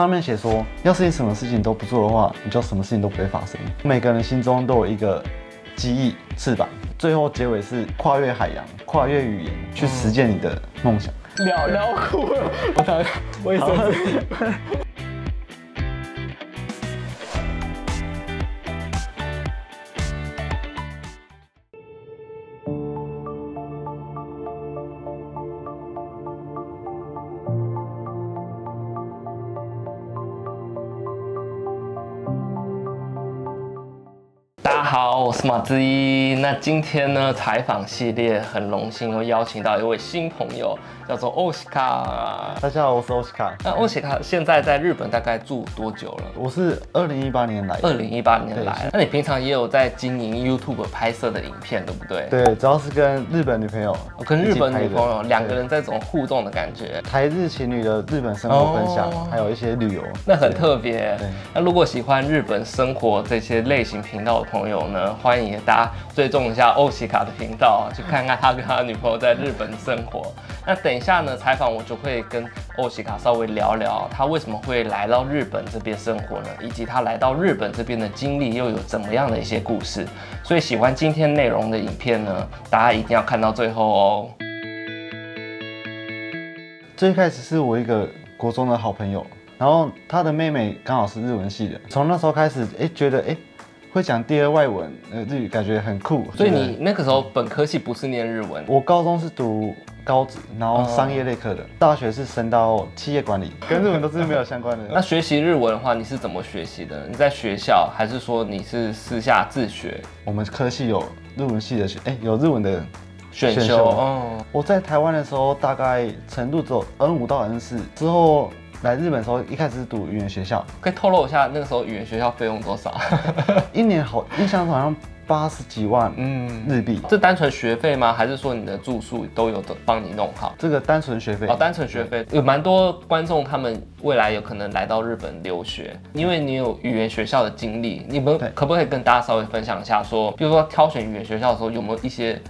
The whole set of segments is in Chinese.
上面写说，要是你什么事情都不做的话，你就什么事情都不会发生。每个人心中都有一个记忆翅膀，最后结尾是跨越海洋，跨越语言，去实践你的梦想。聊聊哭了，我想卫生 大家好，我是马之一。那今天呢，采访系列很荣幸又邀请到一位新朋友，叫做欧西卡。大家好，我是欧西卡。那欧西卡现在在日本大概住多久了？我是二零一八年来的。二零一八年来。那你平常也有在经营 YouTube 拍摄的影片，对不对？对，主要是跟日本女朋友，跟日本女朋友两个人在这种互动的感觉。台日情侣的日本生活分享，还有一些旅游，那很特别。那如果喜欢日本生活这些类型频道的朋友朋友呢，欢迎大家追踪一下欧西卡的频道，去看看他跟他女朋友在日本生活。那等一下呢，采访我就会跟欧西卡稍微聊聊他为什么会来到日本这边生活呢，以及他来到日本这边的经历又有怎么样的一些故事。所以喜欢今天内容的影片呢，大家一定要看到最后哦。最开始是我一个国中的好朋友，然后他的妹妹刚好是日文系的，从那时候开始，哎，觉得哎。会讲第二外文，呃，日语感觉很酷。所以你那个时候本科系不是念日文？我高中是读高职，然后商业类科的。大学是升到企业管理，跟日文都是没有相关的。那学习日文的话，你是怎么学习的？你在学校，还是说你是私下自学？我们科系有日文系的学，哎，有日文的选修。哦，我在台湾的时候，大概程度只有 N 五到 N 四，之后。来日本的时候，一开始是读语言学校，可以透露一下那个时候语言学校费用多少？一年好印象好像八十几万，嗯，日币。这单纯学费吗？还是说你的住宿都有的帮你弄好？这个单纯学费哦，单纯学费有蛮多观众他们未来有可能来到日本留学，因为你有语言学校的经历，你们可不可以跟大家稍微分享一下？说，比如说挑选语言学校的时候有没有一些？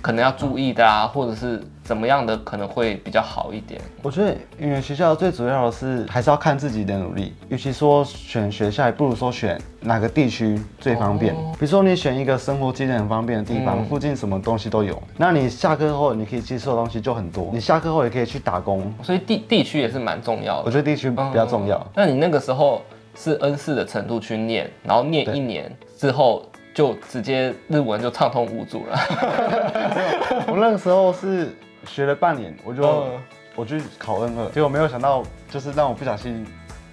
可能要注意的啊，或者是怎么样的可能会比较好一点。我觉得语言学校最主要的是还是要看自己的努力。与其说选学校，不如说选哪个地区最方便。比如说你选一个生活机能很方便的地方，附近什么东西都有，那你下课后你可以接受的东西就很多。你下课后也可以去打工，所以地地区也是蛮重要的。我觉得地区比较重要。那你那个时候是 N 四的程度去念，然后念一年之后。就直接日文就畅通无阻了。我那个时候是学了半年，我就我去考 N 二，结果没有想到就是让我不小心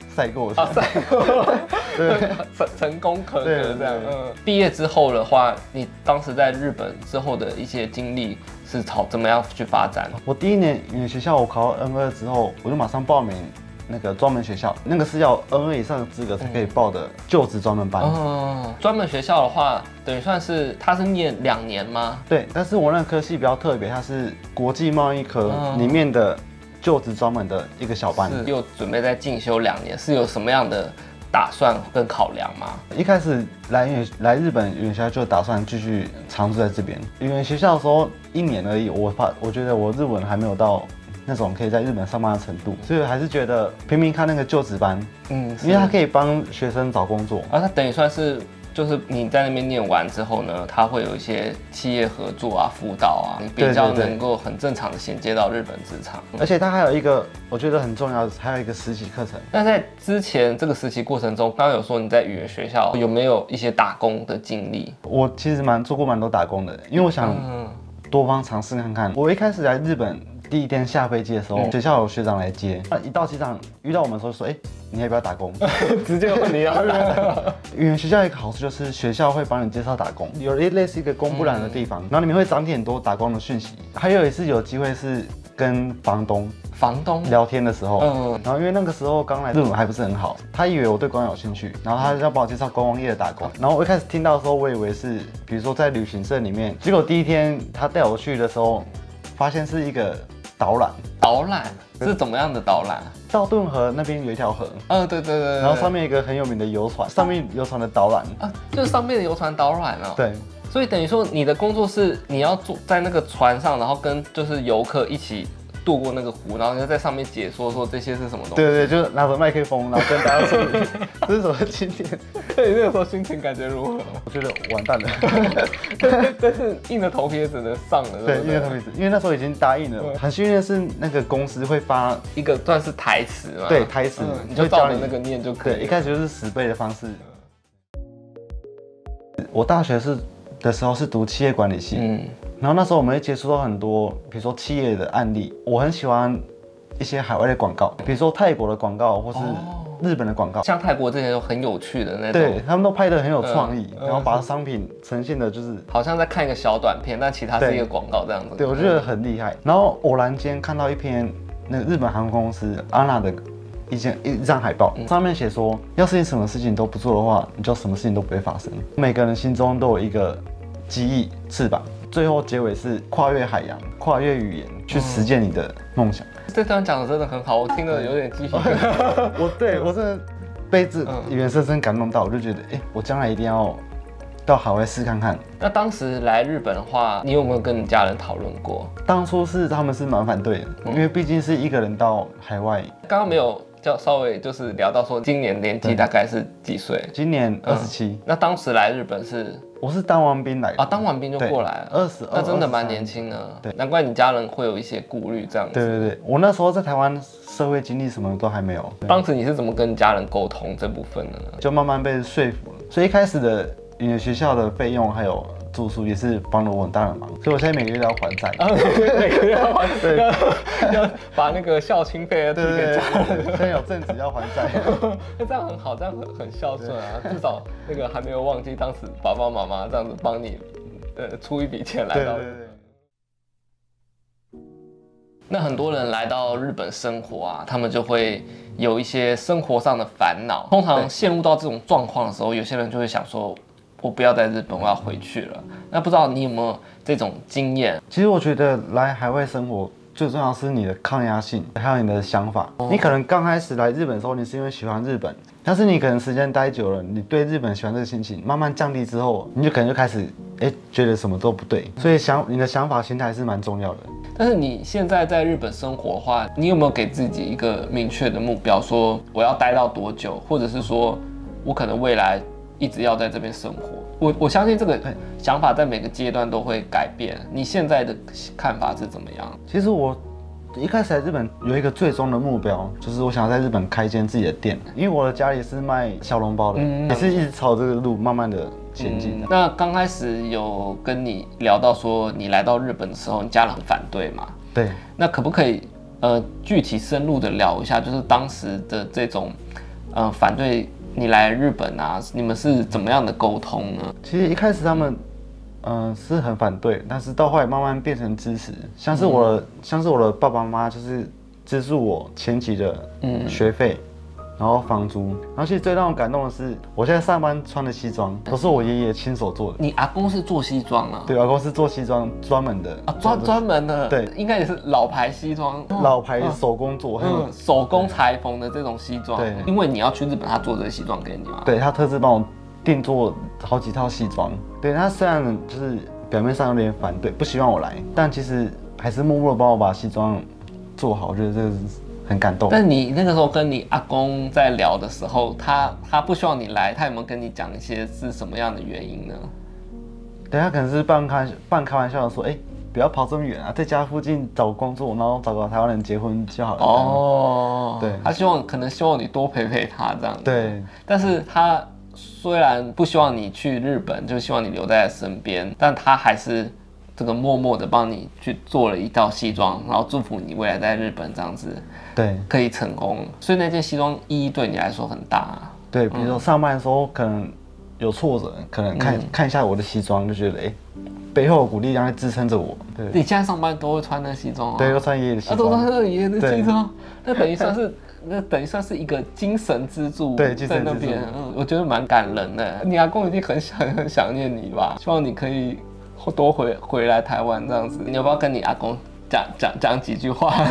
赛过啊。赛过，对，成成功可可这样。嗯，毕业之后的话，你当时在日本之后的一些经历是朝怎么样去发展？我第一年语言学校我考 N 二之后，我就马上报名。那个专门学校，那个是要 N A 以上的资格才可以报的就职专门班。哦，专门学校的话，等于算是他是念两年吗？对，但是我那科系比较特别，它是国际贸易科里面的就职专门的一个小班。又准备再进修两年，是有什么样的打算跟考量吗？一开始来语来日本语言学校就打算继续常住在这边。语言学校的时候一年而已，我怕我觉得我日文还没有到。那种可以在日本上班的程度，所以还是觉得拼命看那个就职班，嗯，因为他可以帮学生找工作，啊，他等于算是就是你在那边念完之后呢，他会有一些企业合作啊、辅导啊，你比较能够很正常的衔接到日本职场。而且他还有一个我觉得很重要的，还有一个实习课程。那在之前这个实习过程中，刚刚有说你在语言学校有没有一些打工的经历？我其实蛮做过蛮多打工的，因为我想多方尝试看看。我一开始来日本。第一天下飞机的时候，学校有学长来接。那一到机场遇到我们的时候，说：“哎，你要不要打工？” 直接问你要。语言学校一个好处就是学校会帮你介绍打工，有一类似一个公布栏的地方，然后里面会展很多打工的讯息。还有一次有机会是跟房东房东聊天的时候，嗯，然后因为那个时候刚来日本还不是很好，他以为我对观光有兴趣，然后他就要帮我介绍观光业的打工。然后我一开始听到的时候，我以为是比如说在旅行社里面，结果第一天他带我去的时候，发现是一个。导览，导览？是怎么样的导览？道顿河那边有一条河，嗯，对对对，然后上面一个很有名的游船，上面游船的导览。啊，就是上面的游船导览哦。对，所以等于说你的工作是你要坐在那个船上，然后跟就是游客一起渡过那个湖，然后就在上面解说说这些是什么东西。对对对，就是拿着麦克风，然后跟大家说这是什么景点。对，那个时候心情感觉如何？我觉得完蛋了。但是硬着头皮也只能上了。对，硬着头皮，因为那时候已经答应了。很幸运的是，那个公司会发一个算是台词嘛。对，台词，你就照着那个念就可以。对，一开始就是十倍的方式。我大学是的时候是读企业管理系，嗯，然后那时候我们会接触到很多，比如说企业的案例。我很喜欢一些海外的广告，比如说泰国的广告，或是日本的广告。像泰国这些都很有趣的那种，对他们都拍的很有创意，然后把商品呈现的就是好像在看一个小短片，但其他是一个广告这样子。对，我觉得很厉害。然后偶然间看到一篇那个日本航空公司安娜的。一件一张海报，上面写说，要是你什么事情都不做的话，你就什么事情都不会发生。每个人心中都有一个机翼翅膀，最后结尾是跨越海洋，跨越语言，去实践你的梦想。这段讲的真的很好，我听了有点鸡皮疙瘩。我对我真的被这语言深深感动到，我就觉得，哎，我将来一定要到海外试看看。那当时来日本的话，你有没有跟你家人讨论过？当初是他们是蛮反对的，因为毕竟是一个人到海外。刚刚没有。就稍微就是聊到说，今年年纪大概是几岁？今年二十七。那当时来日本是？我是当完兵来的啊，当完兵就过来了，二十二，那真的蛮年轻的。对，难怪你家人会有一些顾虑这样子。对对对，我那时候在台湾社会经历什么都还没有。当时你是怎么跟家人沟通这部分的呢？就慢慢被说服了。所以一开始的你的学校的费用还有。住宿也是帮了我很大的忙，所以我现在每个月都要还债。每个月要还，对，要把那个孝亲费对对对，现在有正职要还债。那这样很好，这样很很孝顺啊，至少那个还没有忘记当时爸爸妈妈这样子帮你，呃，出一笔钱来到。那很多人来到日本生活啊，他们就会有一些生活上的烦恼。通常陷入到这种状况的时候，有些人就会想说。我不要在日本，我要回去了。那不知道你有没有这种经验？其实我觉得来海外生活最重要是你的抗压性，还有你的想法。你可能刚开始来日本的时候，你是因为喜欢日本，但是你可能时间待久了，你对日本喜欢这个心情慢慢降低之后，你就可能就开始哎觉得什么都不对。所以想你的想法心态是蛮重要的。但是你现在在日本生活的话，你有没有给自己一个明确的目标，说我要待到多久，或者是说我可能未来？一直要在这边生活，我我相信这个想法在每个阶段都会改变。你现在的看法是怎么样？其实我一开始在日本有一个最终的目标，就是我想要在日本开一间自己的店，因为我的家里是卖小笼包的，也是一直朝这个路慢慢的前进。那刚开始有跟你聊到说你来到日本的时候，你家人很反对嘛？对。那可不可以呃具体深入的聊一下，就是当时的这种呃反对？你来日本啊？你们是怎么样的沟通呢？其实一开始他们，嗯，是很反对，但是到后来慢慢变成支持。像是我的，像是我的爸爸妈妈，就是资助我前期的学费。然后房租，然后其实最让我感动的是，我现在上班穿的西装都是我爷爷亲手做的。你阿公是做西装啊？对，阿公是做西装专门的啊，专专门的。对，应该也是老牌西装，老牌手工做，嗯，手工裁缝的这种西装。对，因为你要去日本，他做这个西装给你嘛。对他特制帮我定做好几套西装。对他虽然就是表面上有点反对，不希望我来，但其实还是默默的帮我把西装做好。我觉得这个是。很感动。但你那个时候跟你阿公在聊的时候，他他不希望你来，他有没有跟你讲一些是什么样的原因呢？等下可能是半开半开玩笑的说，哎，不要跑这么远啊，在家附近找工作，然后找个台湾人结婚就好了。哦，对，他希望可能希望你多陪陪他这样。对，但是他虽然不希望你去日本，就希望你留在身边，但他还是。这个默默的帮你去做了一套西装，然后祝福你未来在日本这样子，对，可以成功。所以那件西装意义对你来说很大。对，比如说上班的时候可能有挫折，可能看看一下我的西装，就觉得哎，背后鼓励让在支撑着我。对，你现在上班都会穿那西装？对，都穿爷爷的西装。都穿爷爷的西装，那等于算是 那等于算是一个精神支柱。对，在那边，嗯，我觉得蛮感人的。你阿公一定很想很想念你吧？希望你可以。多回回来台湾这样子，你要不要跟你阿公讲讲讲几句话？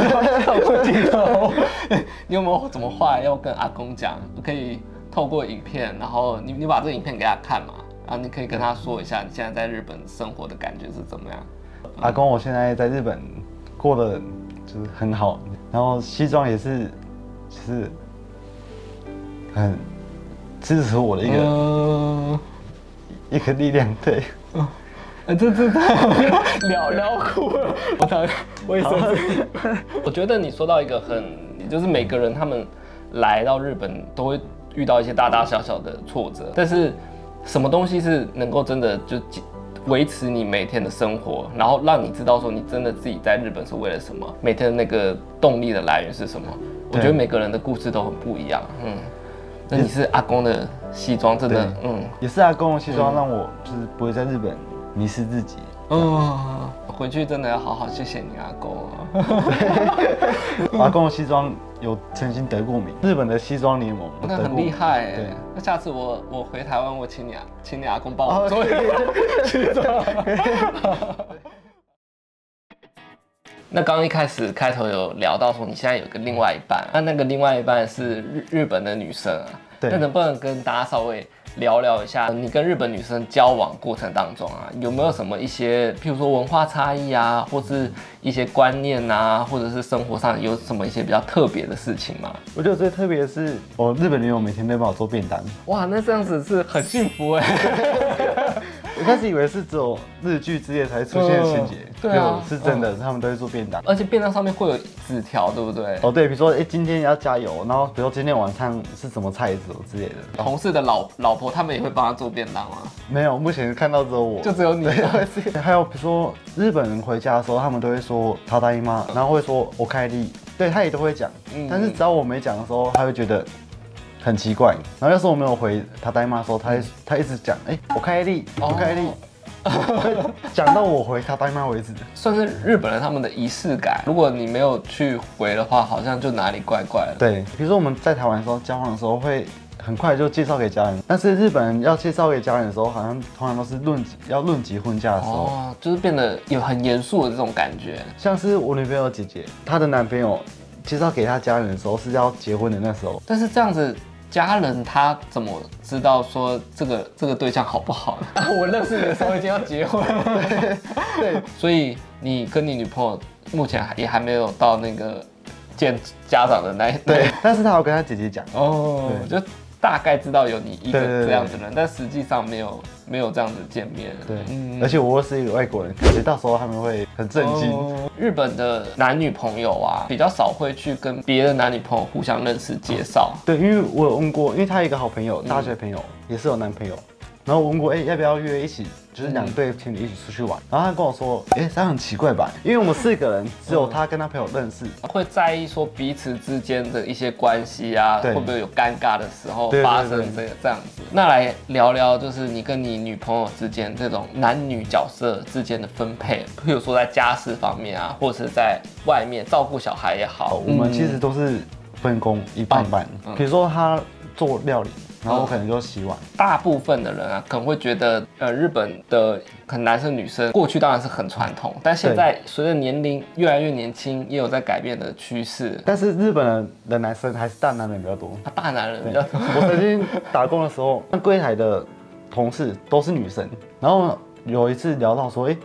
你有没有什么话要跟阿公讲？可以透过影片，然后你你把这个影片给他看嘛，然后你可以跟他说一下你现在在日本生活的感觉是怎么样。阿公，我现在在日本过得就是很好，然后西装也是，就是很支持我的一个、嗯，一个力量，对。哎，这这这聊聊哭了，我操，卫生纸。我觉得你说到一个很，就是每个人他们来到日本都会遇到一些大大小小的挫折，但是什么东西是能够真的就维持你每天的生活，然后让你知道说你真的自己在日本是为了什么，每天的那个动力的来源是什么？我觉得每个人的故事都很不一样。嗯，那你是阿公的西装，真的，嗯，也是阿公的西装让我就是不会在日本迷失自己。嗯，回去真的要好好谢谢你阿公啊。阿公的西装有曾经得过名，日本的西装联盟，那很厉害哎。对，那下次我我回台湾，我请你啊，请你阿公帮我做一个西装。那刚刚一开始开头有聊到说你现在有个另外一半，那那个另外一半是日日本的女生啊，那能不能跟大家稍微聊聊一下你跟日本女生交往过程当中啊，有没有什么一些，譬如说文化差异啊，或是一些观念啊，或者是生活上有什么一些比较特别的事情吗？我觉得最特别的是，我日本女友每天都帮我做便当。哇，那这样子是很幸福哎。我开始以为是只有日剧之夜才会出现的情节，对啊是真的，他们都会做便当。而且便当上面会有纸条，对不对？哦，对，比如说，哎、今天要加油，然后比如说今天晚上是什么菜什么之类的。同事的老老婆他们也会帮他做便当吗？没有，目前看到只有我，就只有你。还有比如说日本人回家的时候，他们都会说“他大姨妈”，然后会说“我开力”，对他也都会讲。嗯但是只要我没讲的时候，他会觉得很奇怪。然后要是我没有回他大姨妈的时候，他他一直讲“哎、我开力，我开力”，会 讲到我回他大姨妈为止。算是日本人他们的仪式感。如果你没有去回的话，好像就哪里怪怪的。对，比如说我们在台湾的时候交往的时候会。很快就介绍给家人，但是日本人要介绍给家人的时候，好像通常都是论要论及婚嫁的时候，哦，就是变得有很严肃的这种感觉。像是我女朋友姐姐，她的男朋友介绍给她家人的时候是要结婚的那时候，但是这样子，家人他怎么知道说这个这个对象好不好？呢？我认识你的时候已经要结婚了，对，所以你跟你女朋友目前还也还没有到那个见家长的那一对，但是他有跟他姐姐讲，哦，就大概知道有你一个这样子的人，但实际上没有没有这样子见面。对，嗯而且我又是一个外国人，感觉到时候他们会很震惊。哦日本的男女朋友啊，比较少会去跟别的男女朋友互相认识介绍。对，因为我有问过，因为他有一个好朋友，大学朋友、也是有男朋友，然后我问过，哎、要不要约一起，就是两对情侣一起出去玩？然后他跟我说，哎、这样很奇怪吧？因为我们四个人，只有他跟他朋友认识。会在意说彼此之间的一些关系啊，会不会有尴尬的时候发生对这个这样子？那来聊聊，就是你跟你女朋友之间这种男女角色之间的分配，譬如说在家事方面啊，或者是在外面照顾小孩也好，我们其实都是分工一半一半嗯。比如说他做料理，然后我可能就洗碗。大部分的人啊，可能会觉得，呃，日本的可能男生女生过去当然是很传统，但现在随着年龄越来越年轻，也有在改变的趋势。但是日本的男生还是大男人比较多。他大男人比较多，我曾经打工的时候，那柜台的同事都是女生，然后有一次聊到说，哎、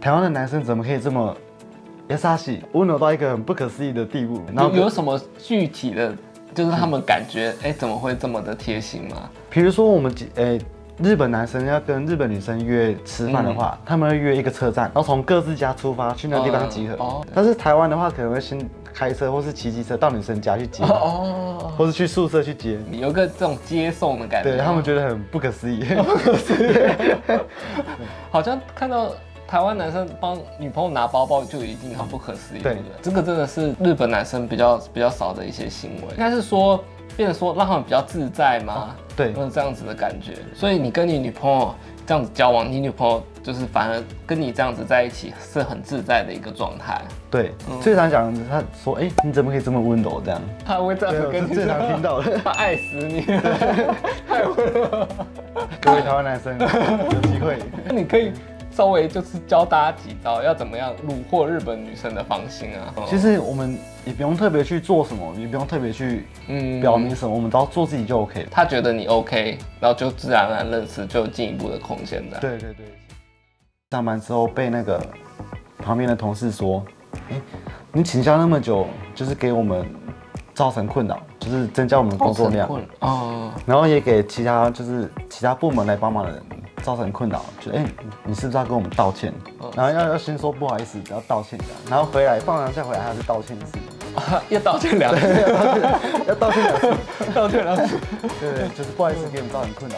台湾的男生怎么可以这么亚萨西，温柔到一个很不可思议的地步。然后有有什么具体的，就是他们感觉，哎、怎么会这么的贴心吗？比如说我们呃、日本男生要跟日本女生约吃饭的话，嗯他们会约一个车站，然后从各自家出发去那个地方集合。哦哦但是台湾的话，可能会先开车或是骑机车到女生家去接，哦，或是去宿舍去接。有个这种接送的感觉，对他们觉得很不可思议。好像看到台湾男生帮女朋友拿包包就已经很不可思议，对对不对？这个真的是日本男生比较比较少的一些行为，应该是说，变成说让他们比较自在嘛，对有这样子的感觉。所以你跟你女朋友这样子交往，你女朋友就是反而跟你这样子在一起是很自在的一个状态。对，嗯最常讲的他说，哎、你怎么可以这么温柔这样？他会这样，子跟你说常听到的。他爱死你，太温柔了。各位台湾男生有机会，那 你可以稍微就是教大家几招，要怎么样虏获日本女生的芳心啊？其实我们也不用特别去做什么，也不用特别去嗯表明什么，我们只要做自己就 OK 了。他觉得你 OK，然后就自然而然认识，就有进一步的空间的。对对对。上班之后被那个旁边的同事说，哎、你请假那么久，就是给我们造成困扰，就是增加我们的工作量，哦，然后也给其他就是其他部门来帮忙的人造成困扰，就哎、你是不是要跟我们道歉？然后要要先说不好意思，要道歉的，然后回来放完假回来还要再道歉一次，要道歉两次，要道歉两次，道歉两次。对对，就是不好意思给你们造成困扰。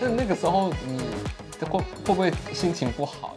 那那个时候你会会不会心情不好？